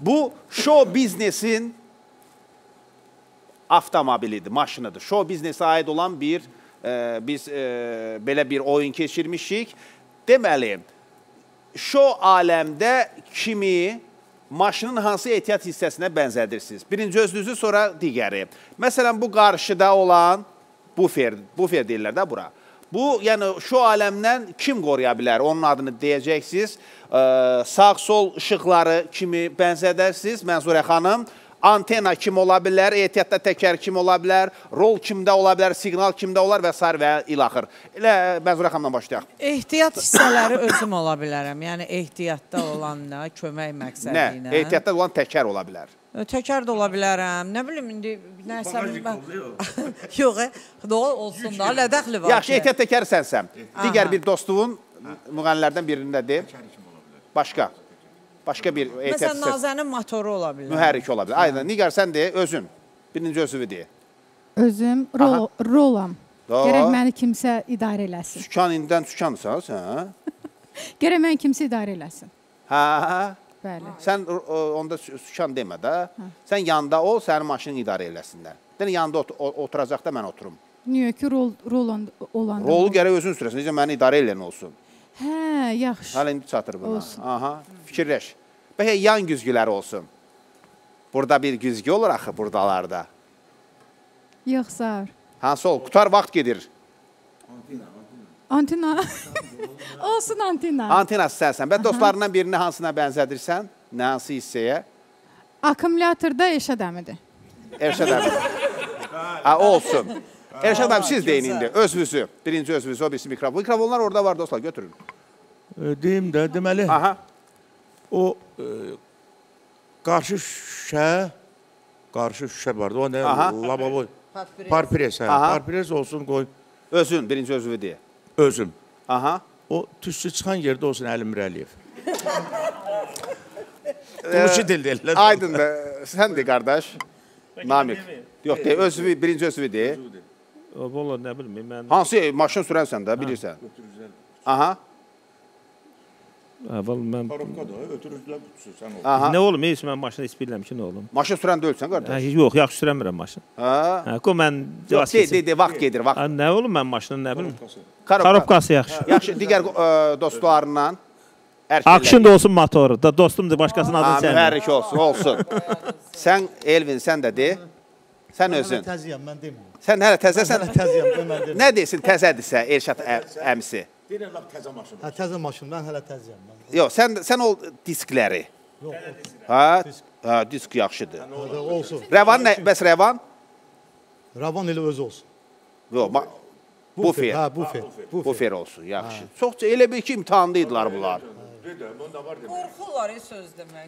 Bu show biznesin avtomobilidir, maşınıdır. Show biznesə aid olan bir e, biz e, belə bir oyun keçirmişik. Deməli, show aləmdə kimi maşının hansı ehtiyat hissəsinə bənzədirsiniz? Birinci özünüzü, sonra digəri. Məsələn, bu qarşıda olan bufer, bufer deyirlər də bura. Bu, yəni şu aləmdən kim qoruya bilər? Onun adını deyəcəksiniz. Sağ-sol işıqları kimi bənzədərsiniz, Mənsurə xanım. Antena kim ola bilər, ehtiyatda təkər kim ola bilər, rol kimdə ola bilər, siqnal kimdə olar və s. və ilaxır. Elə Mənsurə xanımdan başlayaq. Ehtiyat hissələri özüm ola bilərəm. Yəni ehtiyatda kömək Nə? məqsədi ilə. Ehtiyatda olan təkər ola bilər. Təkər də ola bilərəm. Nə bilim indi nəsə mən... Yox, e, doğru olsun da, nə dəxli var Yaxşı, ehtiyat təkər sənsəm. Digər bir dostluğun müğənnilərdən birindədir. Başqa. Başqa bir ehtiyat Məsələn. Nazənin motoru ola bilər. Mühərrik ola bilər. Aynen. Nigar sən de özün. Birinci özünü de. Özüm rol, rolam. Daha? Gərək məni kimsə idarə eləsin. Sükan indidən sükansan sən. Gərək məni kimsə idarə eləsin. Hə? Bəli. Sən o, onda sü- sükan demə də. Sən yanda ol, sənin maşının idarə eləsinlər. Dən yanda ot oturacaq da mən oturum. Niyə ki rol rol olanda. Rolu gərək özün sürəsən. Necə məni idarə eləyən olsun. Hə, yaxşı. Hələ indi çatır buna. Olsun. Aha, fikirləş. Bəlkə yan güzgüləri olsun. Burada bir güzgü olur axı burdalarda. Yoxsa Hansı ol? Qutar vaxt gedir. antina. Olsun antina. Antenası sənsən. Bə dostlarından birini hansına bənzədirsən? Nə hansı hissəyə? Akkumulyatorda eş adamıdır. Erşad əmi. Ha, olsun. Erşad əmi siz deyin indi. Özünüzü. Birinci özünüzü, o birisi mikrofon. Mikrofonlar orada var dostlar, götürün. Deyim də, deməli, Aha. o qarşı şüşə, qarşı şüşə vardı. O nə? Lavabo. Parpres. Parpres, hə. Parpres olsun qoy Özün, birinci özünü deyə. özüm. Aha. O tüstü çıxan yerdə olsun Əlimir Əliyev. Qılıçı dil deyirlər. Aydın da, sən de qardaş. Namik. Yox, de, özünü, birinci özünü de. Valla nə bilim, mən Hansı maşın sürənsən də, bilirsən. Aha. Əvvəl mən da, qutusu sən ol. Aha. nə olum, heç mən maşını heç bilmirəm ki, nə olum. Maşın sürən deyilsən Hə, qardaş. yox, yaxşı sürəmirəm maşın. Ha? Hə, qoy mən Yox, cavab de, de, de, vaxt gedir, vaxt. Hə, nə olum mən maşının nə bilim. Korobka. Korobkası yaxşı. Yaxşı, digər dostlarından ərkəklər. Akşın da olsun motoru. Da dostumdur, başqasının Ha, adını çəkmir. mühərrik olsun, olsun. sən Elvin, sən də de. Sən özün. Təziyəm, mən demirəm. Sən hələ təzəsən. Hələ təziyəm, mən demirəm. Nə desin təzədirsə Elşad ə, əmsi? Deyirəm lap təzə maşın. Hə, təzə maşın, mən hələ təziyəm. Mən. Yox, sən sən ol diskləri. Yox, Hə? Hə, disk yaxşıdır. o- olsun. Rəvan nə? Bəs Rəvan? Ravan elə özü olsun. Yox, ma- bufer. Hə, bufer. Bufer. Bufer olsun, yaxşı. Çox elə bir ki imtahandaydılar bunlar. Qorxurlar e, söz demək.